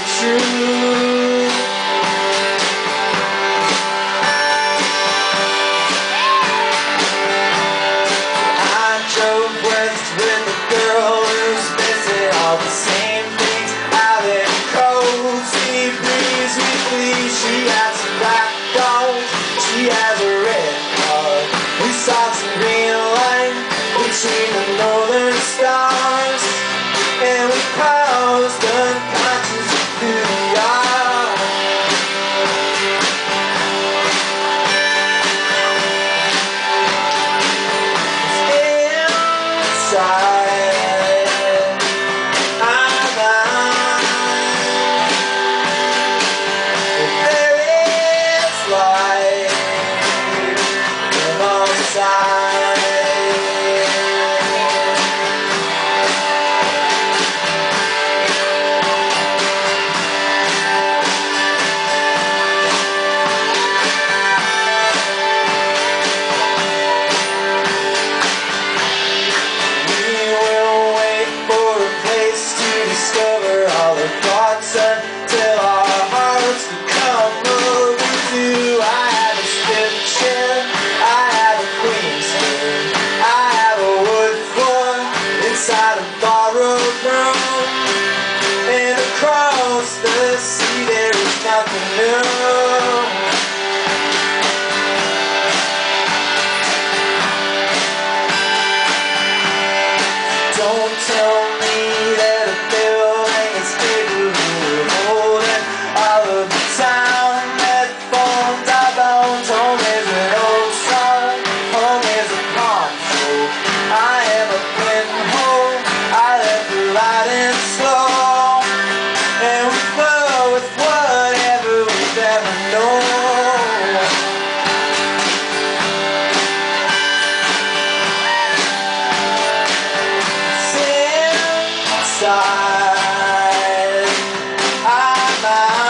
true. I drove west with a girl. Tchau. 감사합니다.